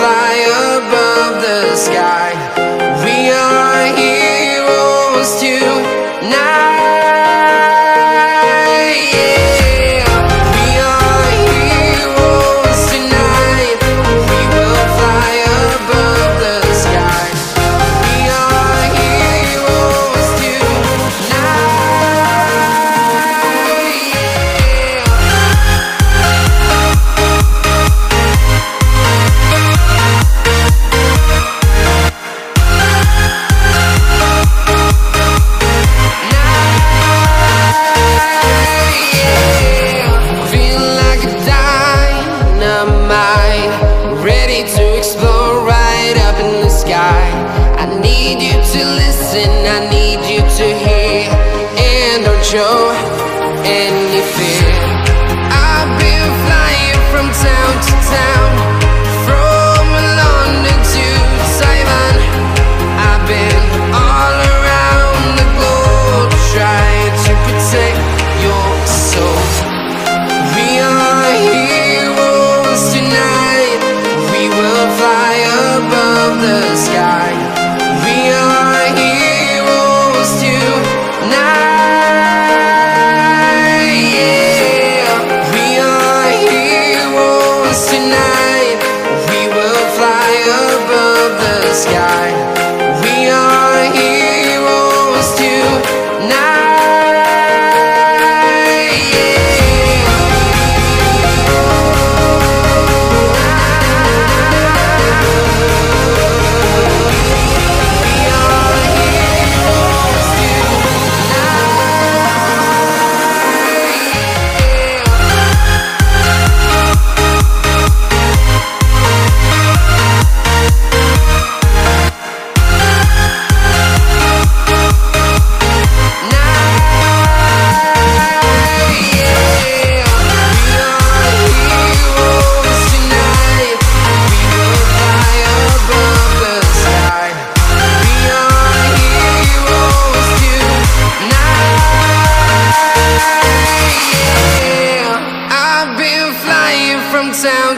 Fly above the sky. Explode right up in the sky. I need you to listen, I need you to hear, and don't show any fear. I've been flying from town to town,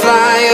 Fly